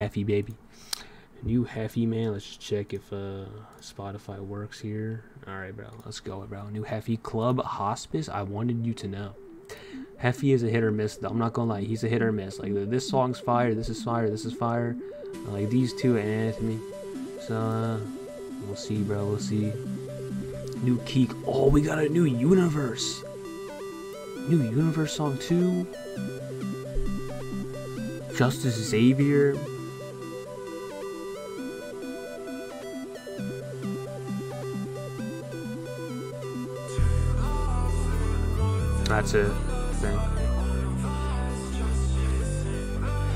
Heffy baby. New Heffy man. Let's check if uh, Spotify works here. All right, bro. Let's go, bro. New Heffy Club Hospice. I wanted you to know. Heffy is a hit or miss. Though. I'm not gonna lie. He's a hit or miss. Like this song's fire. This is fire. This is fire. like these two Anthony. So uh, we'll see, bro. We'll see. New Keek. Oh, we got a new universe. New universe song too. Justice Xavier. That's it. Then.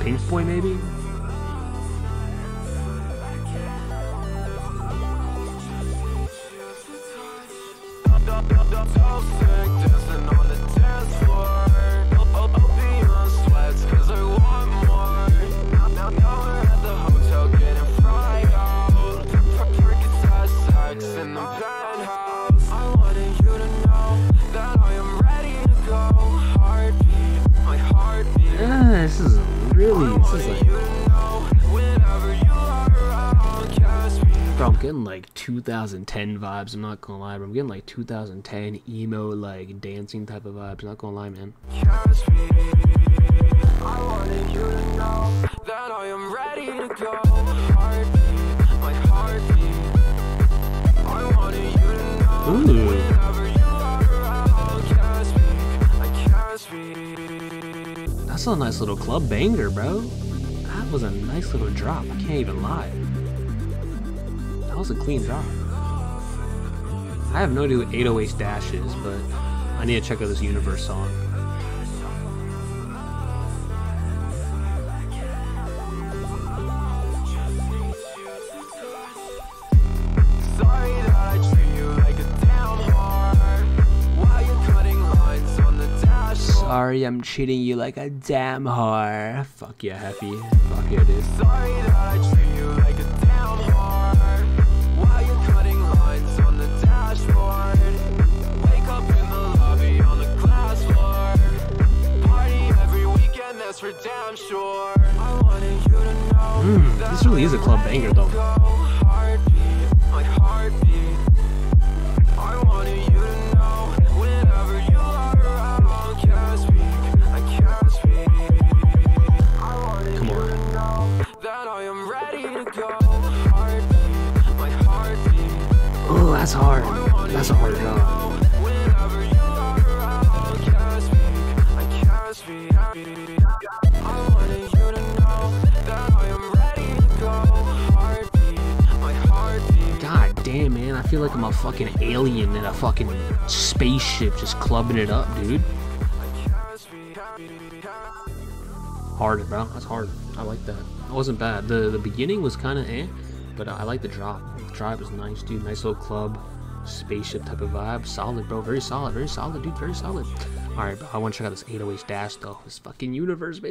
Pink Boy, maybe? Is like, bro, I'm getting like 2010 vibes. I'm not gonna lie, bro. I'm getting like 2010 emo, like dancing type of vibes. I'm not gonna lie, man. Ooh. That's a nice little club banger, bro. That was a nice little drop. I can't even lie. That was a clean drop. I have no idea what 808 Dash is, but I need to check out this Universe song. Sorry, I'm treating you like a damn whore. Fuck yeah, Heffy. Fuck yeah, dude. Sorry that I treat you like a damn whore. While you're cutting lines on the dashboard. Wake up in the lobby on the glass floor. Party every weekend, that's for damn sure. I wanted you to know. Mm, this really is a club banger, though. Oh, that's hard. That's a hard job. God damn, man. I feel like I'm a fucking alien in a fucking spaceship just clubbing it up, dude. Hard, bro. That's hard. I like that. It wasn't bad. The the beginning was kind of eh, but I like the drop. Drop is nice, dude. Nice little club, spaceship type of vibe. Solid, bro. Very solid. Very solid, dude. Very solid. All right, bro. I want to check out this 808 dash though. This fucking universe, baby.